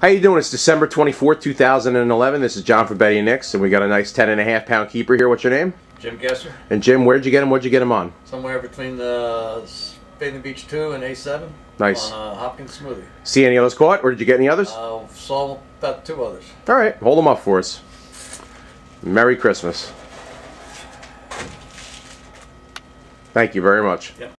How you doing? It's December 24th, 2011. This is John from Betty and Nick's, and we got a nice 10 and a half pound keeper here. What's your name? Jim Gesser, And Jim, where'd you get him? What'd you get him on? somewhere between uh, the Bathing Beach 2 and A7. Nice. On uh, Hopkins smoothie. See any others caught, or did you get any others? Uh, saw about two others. All right, hold them up for us. Merry Christmas. Thank you very much. Yep.